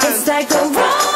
It's like a roll.